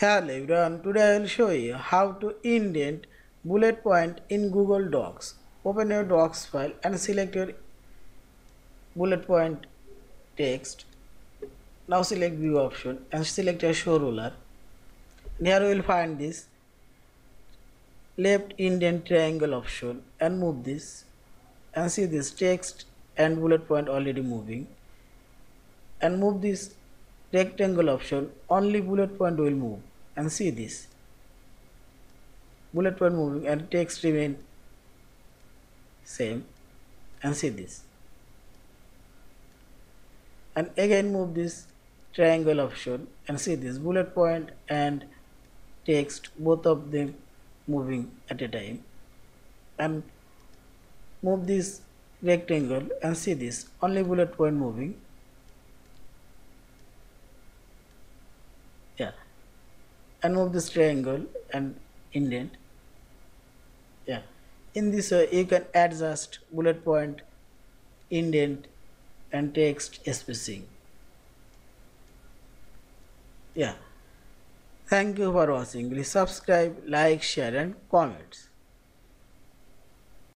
Hello everyone, today I will show you how to indent bullet point in Google Docs. Open your Docs file and select your bullet point text. Now select view option and select your show ruler. Here we will find this left indent triangle option and move this and see this text and bullet point already moving and move this rectangle option only bullet point will move. And see this. Bullet point moving and text remain same. And see this. And again move this triangle option and see this bullet point and text both of them moving at a time. And move this rectangle and see this only bullet point moving yeah. And move this triangle and indent. Yeah. In this way you can adjust bullet point indent and text spacing yeah. Thank you for watching. Please subscribe like share and comments